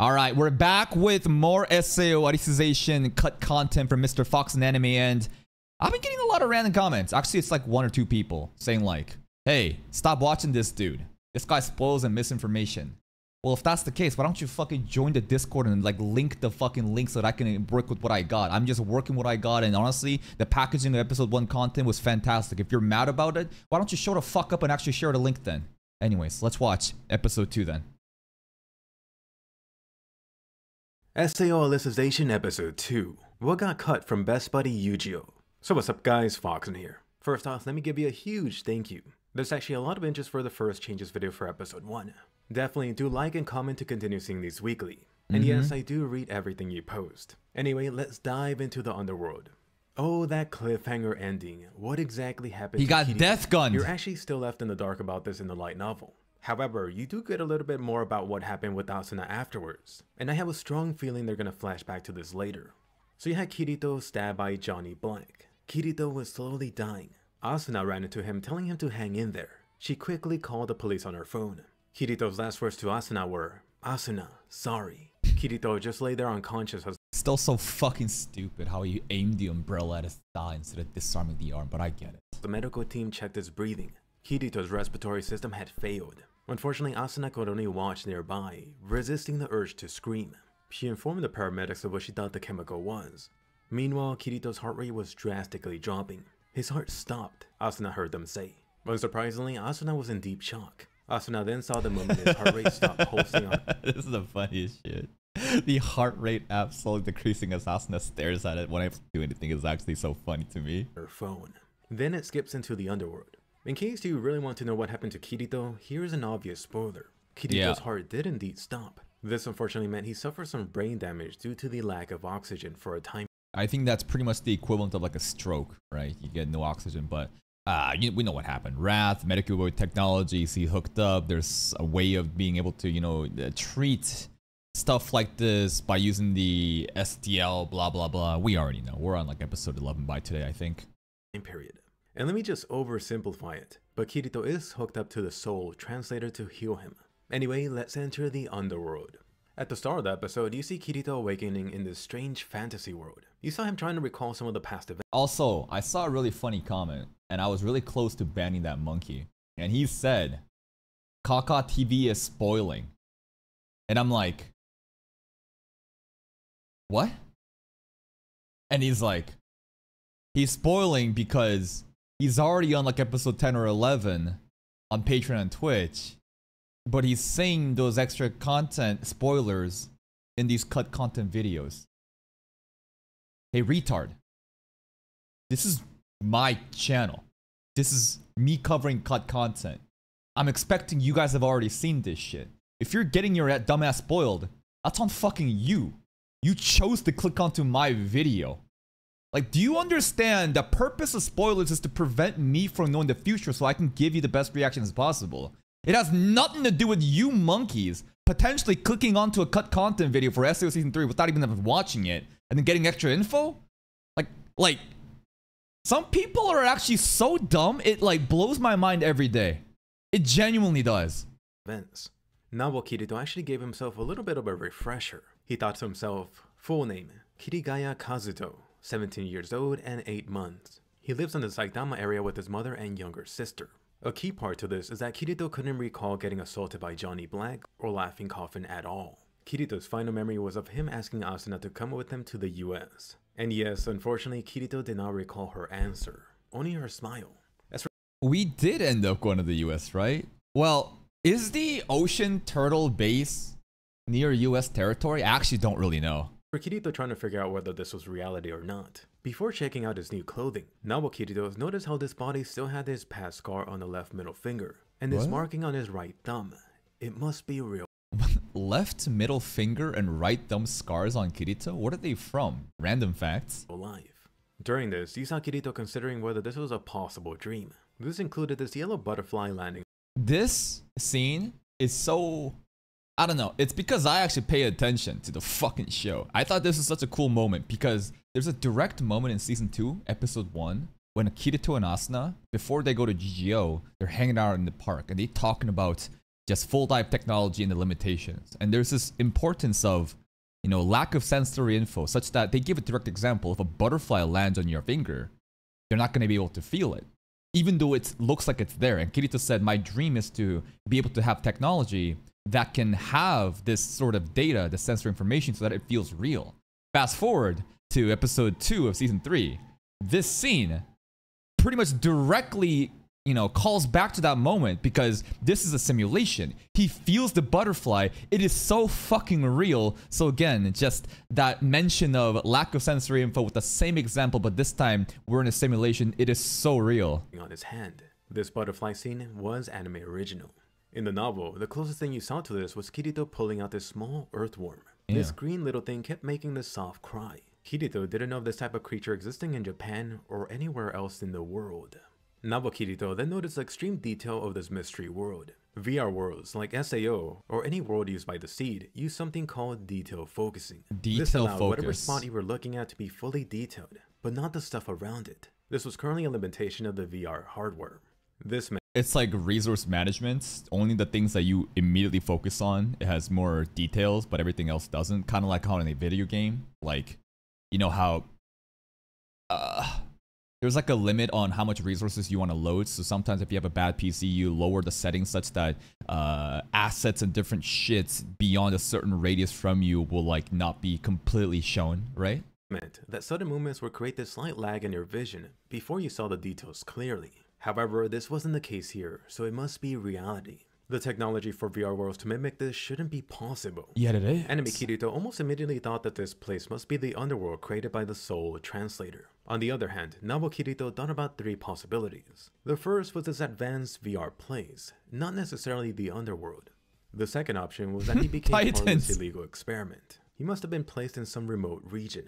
All right, we're back with more SAO Alicization cut content from Mr. Foxen Anime, and I've been getting a lot of random comments. Actually, it's like one or two people saying like, hey, stop watching this dude. This guy spoils and misinformation. Well, if that's the case, why don't you fucking join the Discord and like link the fucking link so that I can work with what I got? I'm just working what I got, and honestly, the packaging of episode one content was fantastic. If you're mad about it, why don't you show the fuck up and actually share the link then? Anyways, let's watch episode two then. SAO Alicization Episode 2 What got cut from Best Buddy Yu-Gi-Oh! So what's up guys, Foxen here. First off, let me give you a huge thank you. There's actually a lot of interest for the first changes video for episode 1. Definitely do like and comment to continue seeing these weekly. And Mm-hmm. yes, I do read everything you post. Anyway, let's dive into the underworld. Oh, that cliffhanger ending. What exactly happened He got Kirito? death gunned. You're actually still left in the dark about this in the light novel. However, you do get a little bit more about what happened with Asuna afterwards, and I have a strong feeling they're gonna flash back to this later. So you had Kirito stabbed by Johnny Black. Kirito was slowly dying. Asuna ran into him telling him to hang in there. She quickly called the police on her phone. Kirito's last words to Asuna were, Asuna, sorry. Kirito just lay there unconscious as Still so fucking stupid how you aimed the umbrella at his thigh instead of disarming the arm, but I get it. The medical team checked his breathing. Kirito's respiratory system had failed. Unfortunately, Asuna could only watch nearby, resisting the urge to scream. She informed the paramedics of what she thought the chemical was. Meanwhile, Kirito's heart rate was drastically dropping. His heart stopped, Asuna heard them say. Unsurprisingly, Asuna was in deep shock. Asuna then saw the moment his heart rate stopped pulsing on this is the funniest shit. The heart rate app slowly decreasing as Asuna stares at it when I do anything is actually so funny to me. her phone. Then it skips into the underworld. In case you really want to know what happened to Kirito, here's an obvious spoiler. Kirito's Yeah. heart did indeed stop. This unfortunately meant he suffered some brain damage due to the lack of oxygen for a time. I think that's pretty much the equivalent of like a stroke, right? You get no oxygen, but uh, you, we know what happened. Rath, medical technology, see hooked up. There's a way of being able to, you know, uh, treat stuff like this by using the STL, blah, blah, blah. We already know. We're on like episode 11 by today, I think. period. And let me just oversimplify it, but Kirito is hooked up to the soul translator to heal him. Anyway, let's enter the underworld. At the start of the episode, you see Kirito awakening in this strange fantasy world. You saw him trying to recall some of the past events. Also, I saw a really funny comment, and I was really close to banning that monkey. And he said, CawcawTV is spoiling. And I'm like, what? And he's like, he's spoiling because he's already on like episode 10 or 11 on Patreon and Twitch, but he's saying those extra content spoilers in these cut content videos. Hey, retard. This is my channel. This is me covering cut content. I'm expecting you guys have already seen this shit. If you're getting your dumbass spoiled, that's on fucking you. You chose to click onto my video. Like, do you understand the purpose of spoilers is to prevent me from knowing the future so I can give you the best reactions possible? It has nothing to do with you monkeys potentially clicking onto a cut content video for SAO Season 3 without even watching it and then getting extra info? Like, like, some people are actually so dumb, it like blows my mind every day. It genuinely does. events. Nawa Kirito actually gave himself a little bit of a refresher. He thought to himself, full name, Kirigaya Kazuto, 17 years old and 8 months. He lives in the Saitama area with his mother and younger sister. A key part to this is that Kirito couldn't recall getting assaulted by Johnny Black or Laughing Coffin at all. Kirito's final memory was of him asking Asuna to come with him to the US. And yes, unfortunately, Kirito did not recall her answer, only her smile. As We did end up going to the US, right? Well, is the ocean turtle base near US territory? I actually don't really know. For Kirito trying to figure out whether this was reality or not. Before checking out his new clothing, Nawa Kirito noticed how this body still had his past scar on the left middle finger, and this What? marking on his right thumb. It must be real Left middle finger and right thumb scars on Kirito? What are they from? Random facts. Alive. During this, you saw Kirito considering whether this was a possible dream. This included this yellow butterfly landing This scene is so. I don't know. It's because I actually pay attention to the fucking show. I thought this was such a cool moment because there's a direct moment in season 2, episode 1, when Kirito and Asuna, before they go to GGO, they're hanging out in the park and they talking about just full dive technology and the limitations. And there's this importance of, you know, lack of sensory info, such that they give a direct example. If a butterfly lands on your finger, they're not going to be able to feel it, even though it looks like it's there. And Kirito said, My dream is to be able to have technology that can have this sort of data, the sensory information, so that it feels real. Fast forward to episode two of season three. This scene pretty much directly you know calls back to that moment because this is a simulation he feels the butterfly it is so fucking real so again just that mention of lack of sensory info with the same example but this time we're in a simulation it is so real on his hand. This butterfly scene was anime original. In the novel, the closest thing you saw to this was Kirito pulling out this small earthworm. This green little thing kept making this soft cry. Kirito didn't know of this type of creature existing in Japan or anywhere else in the world. Nabo Kirito then noticed the extreme detail of this mystery world. VR worlds like SAO or any world used by the seed use something called detail focusing. Detail this allowed whatever spot you were looking at to be fully detailed, but not the stuff around it. This was currently a limitation of the VR hardware. This it's like resource management. Only the things that you immediately focus on it has more details but everything else doesn't. Kind of like how in a video game like you know how uh there's like a limit on how much resources you want to load. So sometimes if you have a bad pc you lower the settings such that uh assets and different shits beyond a certain radius from you will like not be completely shown right? Meant that sudden movements would create this slight lag in your vision before you saw the details clearly. However, this wasn't the case here, so it must be reality. The technology for VR worlds to mimic this shouldn't be possible. yet it is Anime Kirito almost immediately thought that this place must be the underworld created by the Soul Translator. On the other hand, Nabo Kirito thought about three possibilities. The first was this advanced VR place, not necessarily the underworld. The second option was that he became part of this illegal experiment. He must have been placed in some remote region.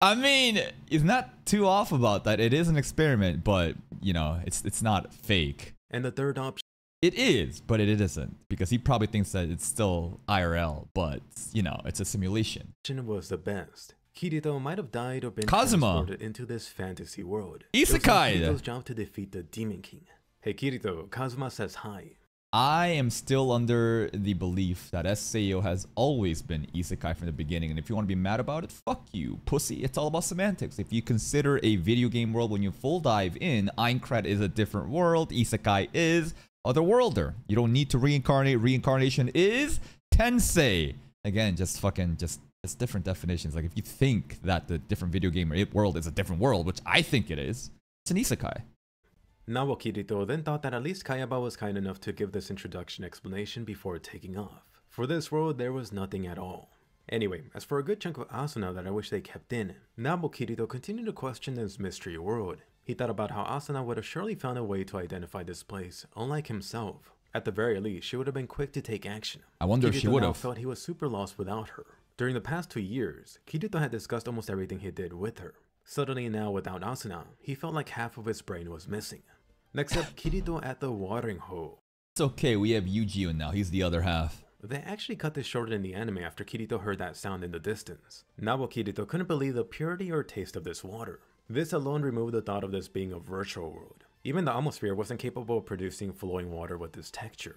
I mean, it's not too off about that. It is an experiment, but you know, it's it's not fake. And the third option It is, but it isn't because he probably thinks that it's still IRL, but you know, it's a simulation. was the best. Kirito might have died or been Kazuma. transported into this fantasy world. It was Kirito's job to defeat the Demon King. Hey Kirito, Kazuma says hi. I am still under the belief that SAO has always been isekai from the beginning, and if you want to be mad about it, fuck you, pussy. It's all about semantics. If you consider a video game world when you full dive in, Aincrad is a different world, isekai is otherworlder. You don't need to reincarnate. Reincarnation is tensei. Again, just fucking just it's different definitions. Like if you think that the different video game world is a different world, which I think it is, it's an isekai. Nawa Kirito then thought that at least Kayaba was kind enough to give this introduction explanation before taking off. For this world, there was nothing at all. Anyway, as for a good chunk of Asuna that I wish they kept in, Nabo Kirito continued to question this mystery world. He thought about how Asuna would have surely found a way to identify this place, unlike himself. At the very least, she would have been quick to take action. I wonder if she would have. felt he was super lost without her. During the past two years, Kirito had discussed almost everything he did with her. Suddenly now without Asuna, he felt like half of his brain was missing. Next up, Kirito at the watering hole. It's okay, we have Eugeo now. He's the other half. They actually cut this shorter in the anime after Kirito heard that sound in the distance. Nabo Kirito couldn't believe the purity or taste of this water. This alone removed the thought of this being a virtual world. Even the atmosphere wasn't capable of producing flowing water with this texture.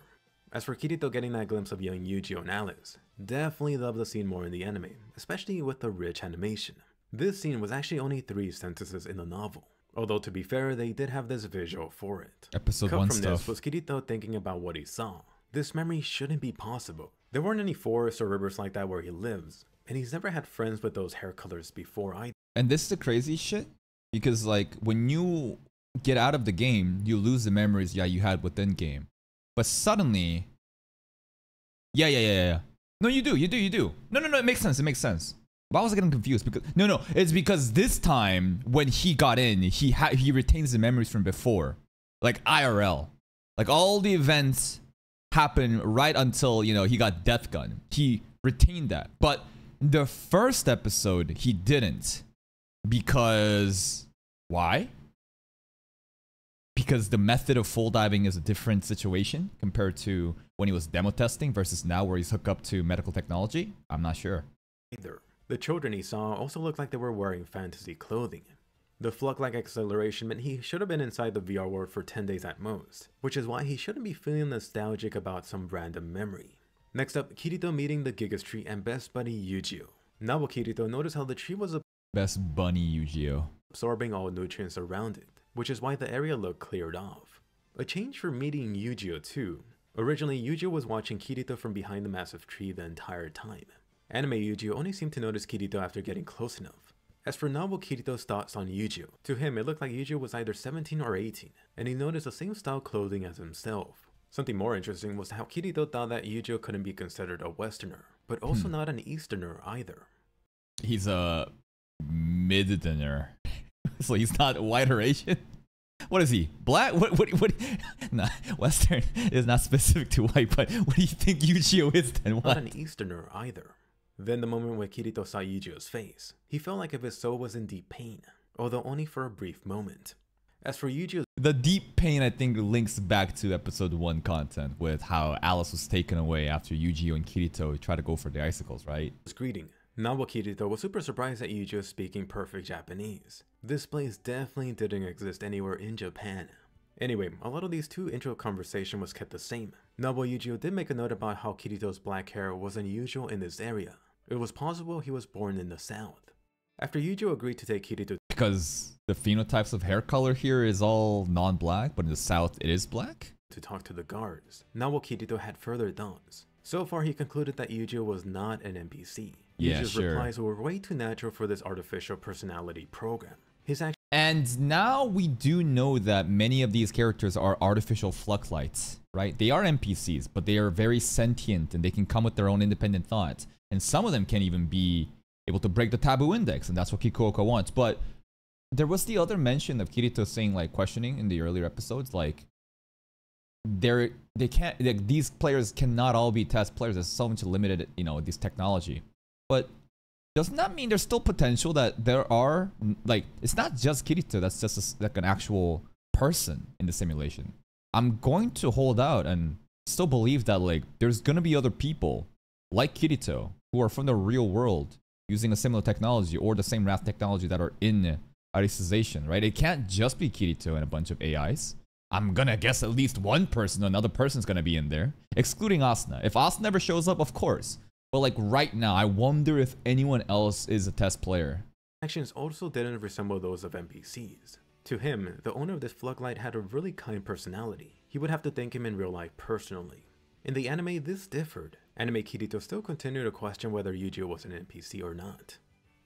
As for Kirito getting that glimpse of young Eugeo and Alice, definitely love the scene more in the anime, especially with the rich animation. This scene was actually only three sentences in the novel, although to be fair, they did have this visual for it. Episode Cut 1 from stuff. this was Kirito thinking about what he saw. This memory shouldn't be possible. There weren't any forests or rivers like that where he lives, and he's never had friends with those hair colors before either. And this is the crazy shit because like when you get out of the game, you lose the memories yeah you had within game. But suddenly Yeah, yeah, yeah, yeah. No, you do. You do. You do. No, no, no, it makes sense. It makes sense. Why was I getting confused? Because no, no, it's because this time when he got in, he ha- he retains the memories from before, like IRL, like all the events happen right until you know he got Death Gun. He retained that, but the first episode he didn't because why? Because the method of full diving is a different situation compared to when he was demo testing versus now where he's hooked up to medical technology. I'm not sure. either. The children he saw also looked like they were wearing fantasy clothing. The fluctlight acceleration meant he should have been inside the VR world for 10 days at most, which is why he shouldn't be feeling nostalgic about some random memory. Next up, Kirito meeting the Gigas tree and best buddy Eugeo. Now Kirito noticed how the tree was a Best bunny Yu-Gi-Oh. absorbing all nutrients around it, which is why the area looked cleared off. A change for meeting Eugeo too. Originally, Eugeo was watching Kirito from behind the massive tree the entire time. Anime Eugeo only seemed to notice Kirito after getting close enough. As for novel Kirito's thoughts on Eugeo, to him it looked like Eugeo was either 17 or 18, and he noticed the same style clothing as himself. Something more interesting was how Kirito thought that Eugeo couldn't be considered a Westerner, but also Hmm. not an Easterner either. He's a middener. so he's not white or Asian? What is he? Black? What? What? What? Nah, Western is not specific to white, but what do you think Yu-Gi-Oh is then? Not an Easterner either. Then the moment when Kirito saw Eugeo's face, he felt like if his soul was in deep pain, although only for a brief moment. As for Eugeo's The deep pain, I think, links back to episode one content with how Alice was taken away after Yu-Gi-Oh and Kirito tried to go for the icicles, right? greeting, Nawa Kirito was super surprised at Eugeo speaking perfect Japanese. This place definitely didn't exist anywhere in Japan. Anyway, a lot of these two intro conversation was kept the same. Nawa Eugeo did make a note about how Kirito's black hair was unusual in this area. It was possible he was born in the south. After Eugeo agreed to take Kirito Because the phenotypes of hair color here is all non-black, but in the south it is black. to talk to the guards. Nawa Kirito had further thoughts. So far, he concluded that Eugeo was not an NPC. Yeah, Eugeo's sure. replies were way too natural for this artificial personality program. His actions And now we do know that many of these characters are artificial fluctlights, right? They are NPCs, but they are very sentient and they can come with their own independent thoughts. And some of them can even be able to break the taboo index, and that's what Kikuoka wants. But there was the other mention of Kirito saying, like, questioning in the earlier episodes, like, they're they can't like these players cannot all be test players. There's so much limited, you know, this technology. But doesn't that mean there's still potential that there are like it's not just Kirito that's just a like an actual person in the simulation. I'm going to hold out and still believe that like there's gonna be other people like Kirito who are from the real world using a similar technology or the same Rath technology that are in Alicization, right? It can't just be Kirito and a bunch of AIs. I'm gonna guess at least one person, another person's gonna be in there, excluding Asuna. If Asuna never shows up, of course. But like right now, I wonder if anyone else is a test player. actions also didn't resemble those of NPCs. To him, the owner of this fluctlight had a really kind personality. He would have to thank him in real life personally. In the anime, this differed. Anime Kirito still continued to question whether Eugeo was an NPC or not.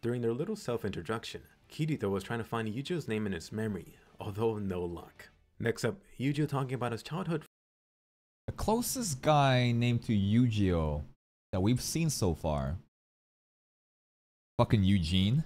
During their little self-introduction, Kirito was trying to find Eugeo's name in his memory, although no luck. Next up, Eugeo talking about his childhood The closest guy named to Yu-Gi-Oh that we've seen so far, fucking Eugene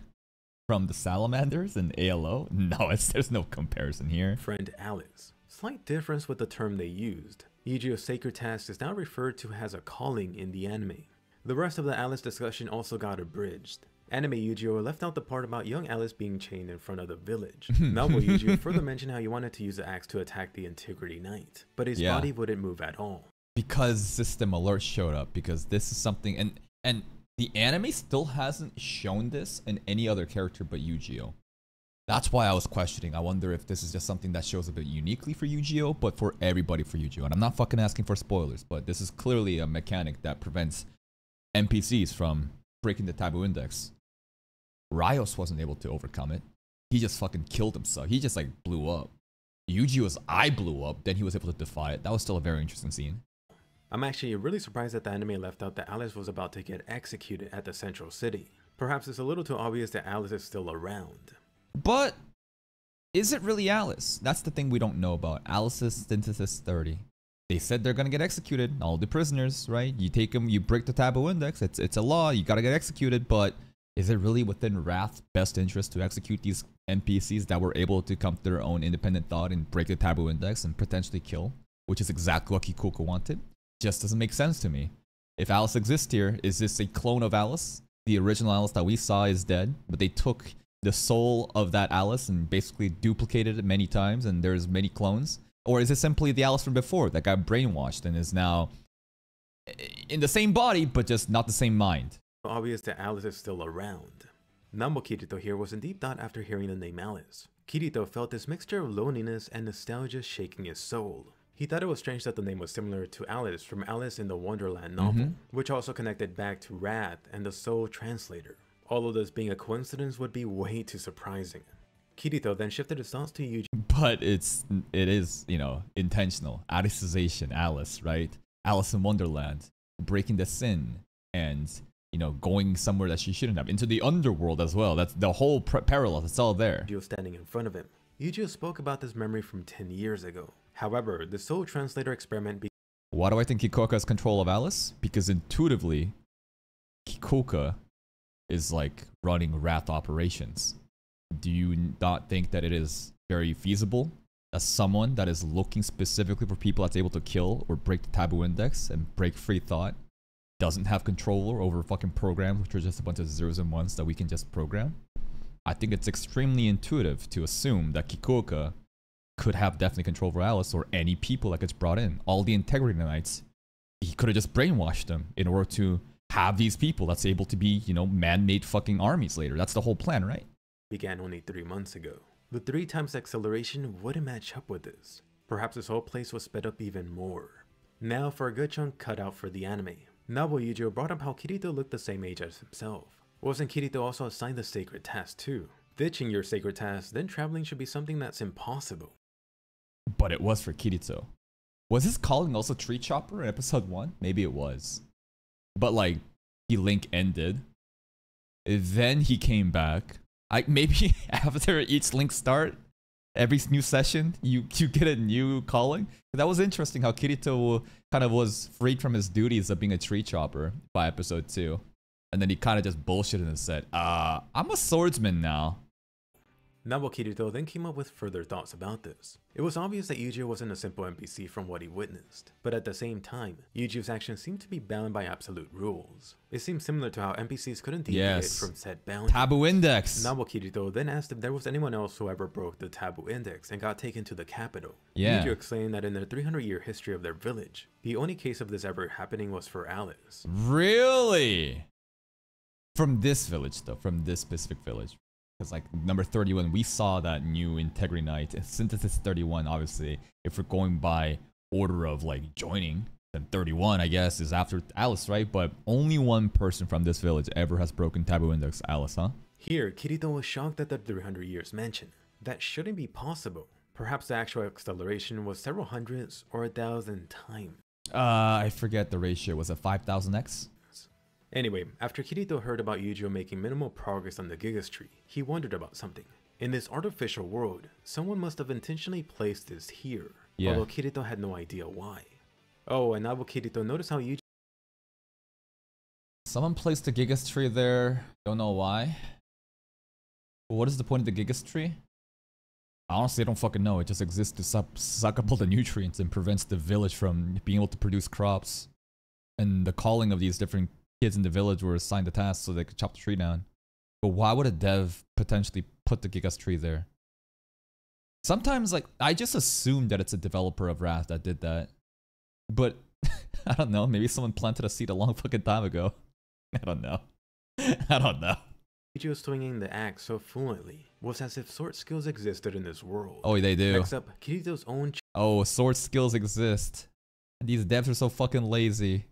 from the Salamanders and ALO. No, it's, there's no comparison here. friend Alice. Slight difference with the term they used. Eugeo's sacred task is now referred to as a calling in the anime. The rest of the Alice discussion also got abridged. Anime Eugeo left out the part about young Alice being chained in front of the village. Novel Eugeo further mentioned how he wanted to use the axe to attack the Integrity Knight, but his Yeah. body wouldn't move at all. because system alert showed up because this is something and and the anime still hasn't shown this in any other character but Yu-Gi-Oh. That's why I was questioning. I wonder if this is just something that shows a bit uniquely for Yu-Gi-Oh, but for everybody for Yu-Gi-Oh. And I'm not fucking asking for spoilers, but this is clearly a mechanic that prevents NPCs from breaking the taboo index. Rios wasn't able to overcome it. He just fucking killed himself. He just like blew up. Yu-Gi-Oh's eye blew up, then he was able to defy it. That was still a very interesting scene. I'm actually really surprised that the anime left out that Alice was about to get executed at the central city. Perhaps it's a little too obvious that Alice is still around. But is it really Alice? That's the thing we don't know about. Alice's synthesis 30. They said they're gonna get executed. All the prisoners, right? You take them, you break the taboo index. It's it's a law. You gotta get executed. But is it really within Rath's best interest to execute these NPCs that were able to come to their own independent thought and break the taboo index and potentially kill? Which is exactly what Kikuoka wanted. Just doesn't make sense to me. If Alice exists here, is this a clone of Alice? The original Alice that we saw is dead, but they took the soul of that Alice and basically duplicated it many times, and there's many clones? Or is it simply the Alice from before that got brainwashed and is now in the same body, but just not the same mind? obvious that Alice is still around. Nambo Kirito here was in deep thought after hearing the name Alice. Kirito felt this mixture of loneliness and nostalgia shaking his soul. He thought it was strange that the name was similar to Alice from Alice in the Wonderland novel, Mhm. which also connected back to Rath and the Soul Translator. All of this being a coincidence would be way too surprising. Kirito then shifted his thoughts to Yuji but it's it is you know intentional. Alicization alice right? Alice in wonderland breaking the sin and you know going somewhere that she shouldn't have. Into the underworld as well. That's the whole pr- parallel. It's all there. Yujiro standing in front of him. Yujiro spoke about this memory from 10 years ago. However, the Soul Translator experiment be- why do i think Kikuoka has control of alice? Because intuitively Kikuoka is like running Rath operations. Do you not think that it is very feasible that someone that is looking specifically for people that's able to kill or break the taboo index and break free thought doesn't have control over fucking programs which are just a bunch of zeros and ones that we can just program? I think it's extremely intuitive to assume that Kikuoka could have definitely control over alice or any people that gets brought in. All the integrity knights he could have just brainwashed them in order to have these people that's able to be you know man-made fucking armies later that's the whole plan right began only three months ago. The three times acceleration wouldn't match up with this. Perhaps this whole place was sped up even more. Now for a good chunk cut out for the anime. Nobuo Yujiro brought up how Kirito looked the same age as himself. Wasn't Kirito also assigned the sacred task too? Ditching your sacred task, then traveling should be something that's impossible. but it was for Kirito. Was his calling also Tree Chopper in episode one? Maybe it was. But like, he link ended. Then he came back. I maybe after each link start, every new session, you you get a new calling. That was interesting how Kirito kind of was freed from his duties of being a tree chopper by episode two. And then he kind of just bullshitted and said, uh, I'm a swordsman now. Nobuo Kirito then came up with further thoughts about this. It was obvious that Yujiro wasn't a simple NPC from what he witnessed, but at the same time, Yujiro's actions seemed to be bound by absolute rules. It seemed similar to how NPCs couldn't deviate Yes. from set boundaries. Taboo index. Nobuo Kirito then asked if there was anyone else who ever broke the taboo index and got taken to the capital. Yeah. Yujiro explained that in the 300 year history of their village, the only case of this ever happening was for Alice. Really? From this village, though, from this specific village. Because, like, number 31, we saw that new Integrity Knight. And Synthesis 31, obviously, if we're going by order of, like, joining, then 31, I guess, is after Alice, right? But only one person from this village ever has broken Taboo Index, Alice, huh? Here, Kirito was shocked at the 300 years mentioned. That shouldn't be possible. Perhaps the actual acceleration was several hundreds or a thousand times. Uh, I forget the ratio. Was it 5000x? Anyway, after Kirito heard about Yujiro making minimal progress on the Gigas tree, he wondered about something. In this artificial world, someone must have intentionally placed this here, Yeah. although Kirito had no idea why. Oh, and Nabu Kirito notice how Yujiro Someone placed the Gigas tree there. Don't know why. What is the point of the Gigas tree? Honestly, I don't fucking know. It just exists to suck, suck up all the nutrients and prevents the village from being able to produce crops. And the calling of these different kids in the village were assigned the task so they could chop the tree down. But why would a dev potentially put the Gigas tree there? Sometimes, like, I just assume that it's a developer of Rath that did that. But I don't know. Maybe someone planted a seed a long fucking time ago. I don't know. I don't know. swinging the axe so fluently was as if sword skills existed in this world. Oh, they do. Next up, Kirito's own Oh, sword skills exist. These devs are so fucking lazy.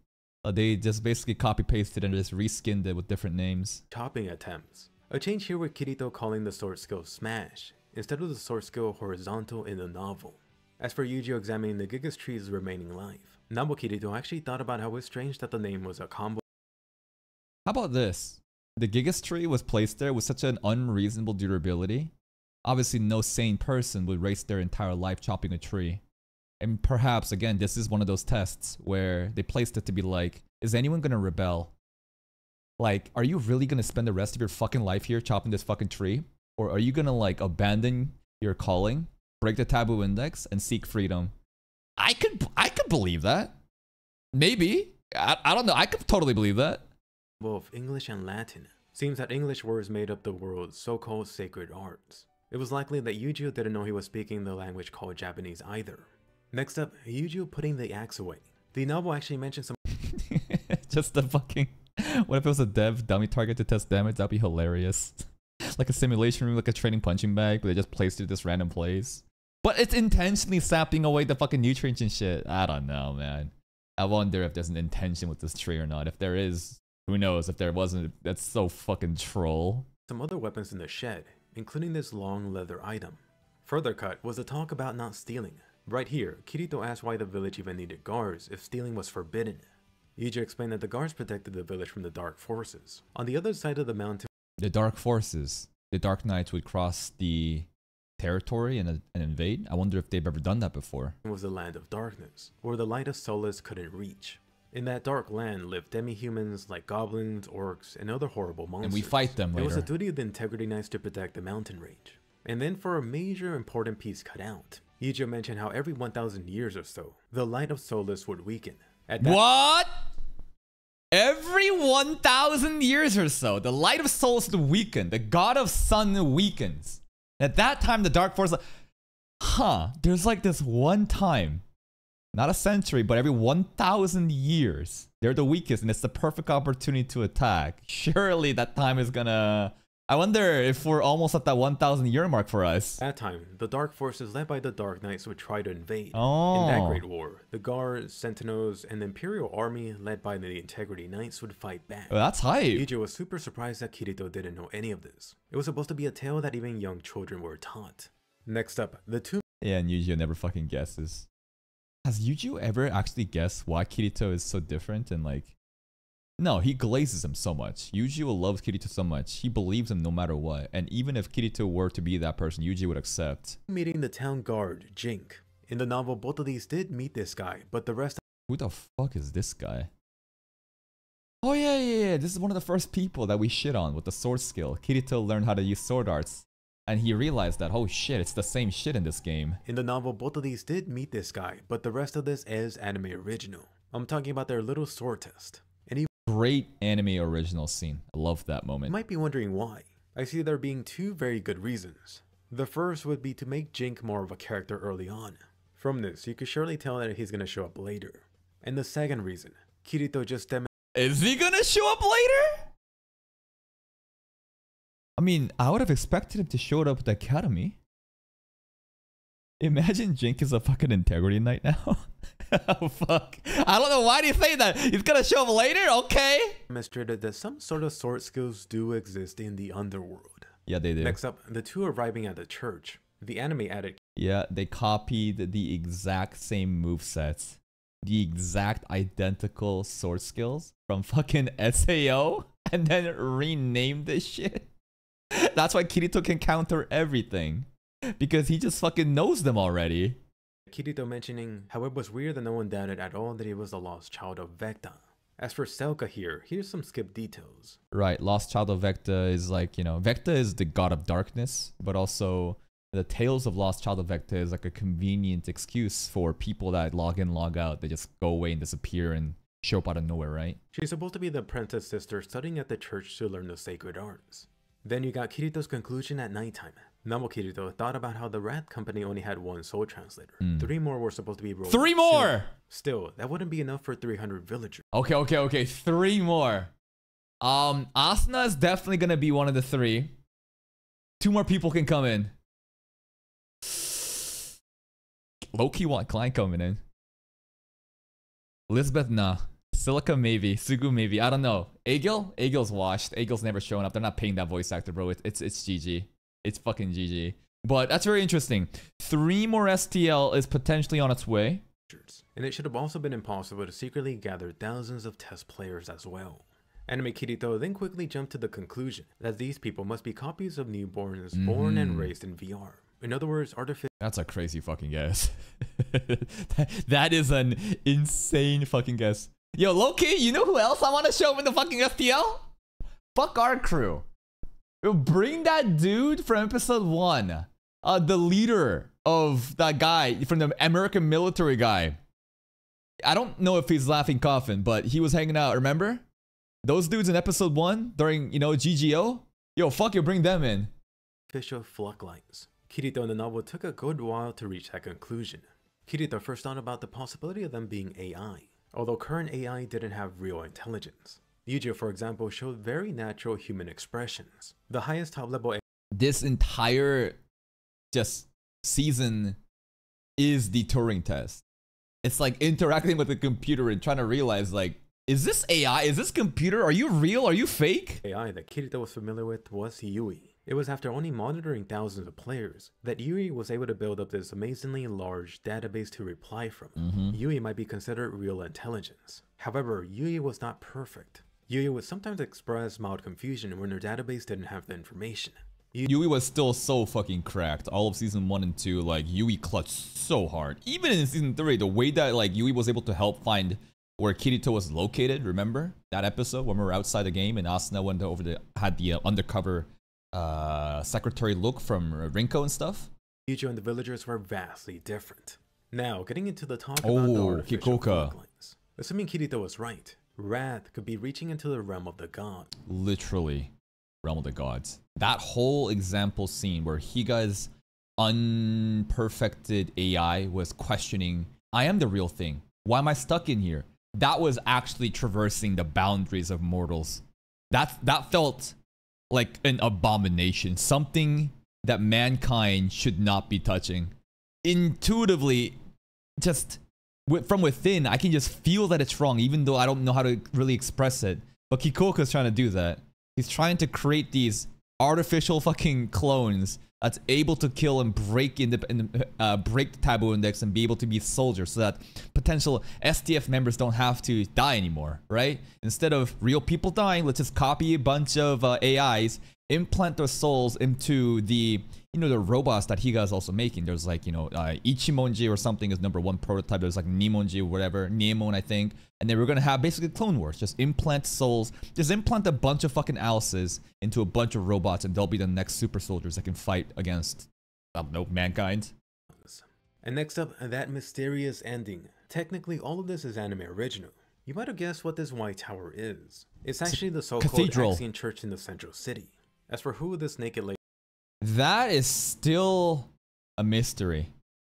Uh, they just basically copy pasted and just reskinned it with different names. chopping attempts. A change here with Kirito calling the sword skill Smash, instead of the sword skill Horizontal in the novel. As for Yujiro examining the Gigas tree's remaining life, Nabu Kirito actually thought about how it's strange that the name was a combo How about this? The Gigas tree was placed there with such an unreasonable durability. Obviously, no sane person would waste their entire life chopping a tree. And perhaps, again, this is one of those tests where they placed it to be like, is anyone gonna rebel? Like, are you really gonna spend the rest of your fucking life here chopping this fucking tree? Or are you gonna, like, abandon your calling, break the taboo index, and seek freedom? I could, I could believe that. Maybe. I, I don't know. I could totally believe that. both English and Latin. Seems that English words made up the world's so-called sacred arts. It was likely that Yujiro didn't know he was speaking the language called Japanese either. Next up, Yujiro putting the axe away. The novel actually mentions some just the fucking what if it was a dev dummy target to test damage? That'd be hilarious. like a simulation room, like a training punching bag, but they just placed it this random place. But it's intentionally sapping away the fucking nutrients and shit. I don't know, man. I wonder if there's an intention with this tree or not. If there is, who knows? If there wasn't, that's so fucking troll. Some other weapons in the shed, including this long leather item. Further cut was the talk about not stealing. Right here, Kirito asked why the village even needed guards if stealing was forbidden. Yuji explained that the guards protected the village from the dark forces. On the other side of the mountain The dark forces, the Dark Knights would cross the territory and, uh, and invade. I wonder if they've ever done that before. It was the land of darkness, where the light of Solus couldn't reach. In that dark land lived demi-humans like goblins, orcs, and other horrible monsters. And we fight them later. It was the duty of the Integrity Knights to protect the mountain range. And then for a major important piece cut out, Yuji mentioned how every 1000 years or so, the light of Solus would weaken. At that What? Every 1,000 years or so, the light of souls would weaken. The god of sun weakens. At that time, the dark force, huh? There's like this one time, not a century, but every 1,000 years, they're the weakest, and it's the perfect opportunity to attack. Surely that time is gonna. I wonder if we're almost at that 1,000 year mark for us. that time, the dark forces led by the Dark Knights would try to invade. Oh. In that oh. great war, the guards, sentinels, and the Imperial Army led by the Integrity Knights would fight back. Oh, that's hype. Yuji was super surprised that Kirito didn't know any of this. It was supposed to be a tale that even young children were taught. Next up, the two Yeah, and Yuji never fucking guesses. Has Yuji ever actually guessed why Kirito is so different and like No, he glazes him so much. Yuji will love Kirito so much. He believes him no matter what. And even if Kirito were to be that person, Yuji would accept. meeting the town guard, Jink. In the novel, both of these did meet this guy, but the rest Who the fuck is this guy? Oh yeah, yeah, yeah. This is one of the first people that we shit on with the sword skill. Kirito learned how to use sword arts. And he realized that, oh shit, it's the same shit in this game. in the novel, both of these did meet this guy, but the rest of this is anime original. I'm talking about their little sword test. Great anime original scene. I love that moment. You might be wondering why. I see there being two very good reasons. The first would be to make Jink more of a character early on. From this, you could surely tell that he's gonna show up later. And the second reason, Kirito just dem- Is he gonna show up later? I mean, I would have expected him to show up at the academy. Imagine Jink is a fucking integrity knight now. oh fuck. I don't know why do you say that? He's gonna show up later? Okay. demonstrated that some sort of sword skills do exist in the underworld. Yeah, they do. Next up, the two arriving at the church. The enemy added Yeah, they copied the exact same move sets, the exact identical sword skills from fucking SAO, and then renamed this shit. That's why Kirito can counter everything. Because he just fucking knows them already. Kirito mentioning how it was weird that no one doubted at all that he was the lost child of Vecta. As for Selka here, here's some skip details. Right, Lost Child of Vecta is like, you know, Vecta is the god of darkness, but also the Tales of Lost Child of Vecta is like a convenient excuse for people that log in, log out. They just go away and disappear and show up out of nowhere, right? She's supposed to be the apprentice sister studying at the church to learn the sacred arts. Then you got Kirito's conclusion at nighttime. Namo Kirito thought about how the Rath Company only had one soul translator. Three more were supposed to be rolled. Three more! Still, still, that wouldn't be enough for 300 villagers. Okay, okay, okay. Three more. Um, Asuna is definitely gonna be one of the three. Two more people can come in. Loki want Klein coming in. Elizabeth, nah. Silica, maybe. Sugu, maybe. I don't know. Agil? Agil's washed. Agil's never showing up. They're not paying that voice actor, bro. It, it's it's GG. It's fucking GG. But that's very interesting. Three more STL is potentially on its way. And it should have also been impossible to secretly gather thousands of test players as well. Anime Kirito then quickly jumped to the conclusion that these people must be copies of newborns born and Mhm. raised in VR. In other words, artificial That's a crazy fucking guess. that, that is an insane fucking guess. Yo, Loki, you know who else I want to show up in the fucking STL? Fuck our crew. Yo, bring that dude from episode one. Uh, the leader of that guy from the American military guy. I don't know if he's laughing coffin, but he was hanging out, remember? Those dudes in episode one during, you know, GGO? Yo, fuck you, bring them in. fluctlights. Kirito in the novel took a good while to reach that conclusion. Kirito first thought about the possibility of them being AI, although current AI didn't have real intelligence. Yuji, for example, showed very natural human expressions. The highest top level AI This entire just season is the Turing test. It's like interacting with the computer and trying to realize like, is this AI? Is this computer? Are you real? Are you fake? AI the kid that Kirito was familiar with was Yui. It was after only monitoring thousands of players that Yui was able to build up this amazingly large database to reply from. Yui might be considered real intelligence. However, Yui was not perfect. Yui would sometimes express mild confusion when her database didn't have the information. Yui was still so fucking cracked. All of season one and two, like Yui clutched so hard. Even in season three, the way that like Yui was able to help find where Kirito was located. Remember that episode when we were outside the game and Asuna went over the had the uh, undercover uh, secretary look from Rinko and stuff. Yuji and the villagers were vastly different. Now, getting into the talk about the Oh, artificial fluctlights. Assuming Kirito was right, Rath could be reaching into the realm of the gods. literally realm of the gods that whole example scene where higa's unperfected ai was questioning i am the real thing why am i stuck in here that was actually traversing the boundaries of mortals that that felt like an abomination something that mankind should not be touching intuitively just from within, I can just feel that it's wrong, even though I don't know how to really express it. But Kikuoka's trying to do that. He's trying to create these artificial fucking clones that's able to kill and break in the, uh, break the taboo index and be able to be soldiers, so that potential SDF members don't have to die anymore, right? Instead of real people dying, let's just copy a bunch of uh, AIs, implant their souls into the you know the robots that Higa is also making. There's like you know uh, Ichimonji or something is number one prototype. There's like Nimonji or whatever, Niemon I think. And then we're gonna have basically Clone Wars. Just implant souls. Just implant a bunch of fucking Alices into a bunch of robots, and they'll be the next super soldiers that can fight against I don't know mankind. And next up, that mysterious ending. Technically, all of this is anime original. You might have guessed what this White Tower is. It's actually the so-called cathedral. Church in the central city. As for who this naked lady That is still a mystery.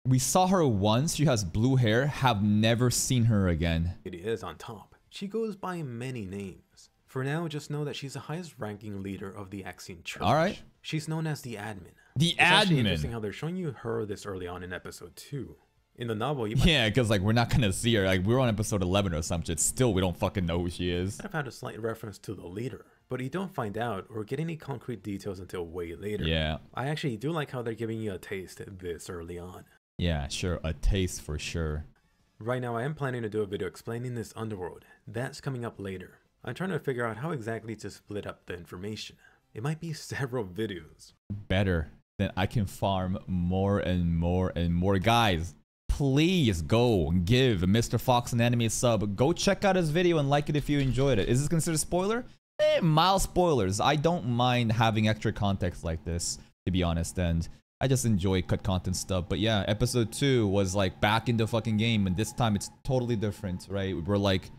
We saw her once. She has blue hair. Have never seen her again. is on top, she goes by many names. For now, just know that she's the highest ranking leader of the Axiom Church. Alright. She's known as the admin. The It's actually interesting how they're showing you her this early on in episode 2. In the novel, you Yeah, because like we're not gonna see her. Like we're on episode eleven or some shit. Still, we don't fucking know who she is. I've had a slight reference to the leader, but you don't find out or get any concrete details until way later. Yeah, I actually do like how they're giving you a taste this early on. yeah, sure. A taste for sure. Right now, I am planning to do a video explaining this underworld. That's coming up later. I'm trying to figure out how exactly to split up the information. It might be several videos. Better than I can farm more and more and more guys. Please go give Mr. Foxen Anime sub. Go check out his video and like it if you enjoyed it. Is this considered spoiler? Eh, mild spoilers. I don't mind having extra context like this, to be honest. And I just enjoy cut content stuff. But yeah, episode two was like back in the fucking game, and this time it's totally different, right? We're like,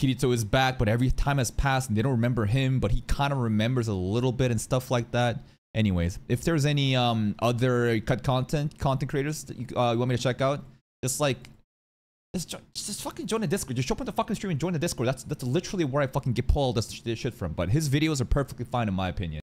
Kirito is back, but every time has passed and they don't remember him, but he kind of remembers a little bit and stuff like that. Anyways, if there's any um other cut content content creators that you, uh, you want me to check out, just like just, just fucking join the Discord. Just up on the fucking stream and join the Discord. That's that's literally where I fucking get pulled this shit from. But his videos are perfectly fine in my opinion.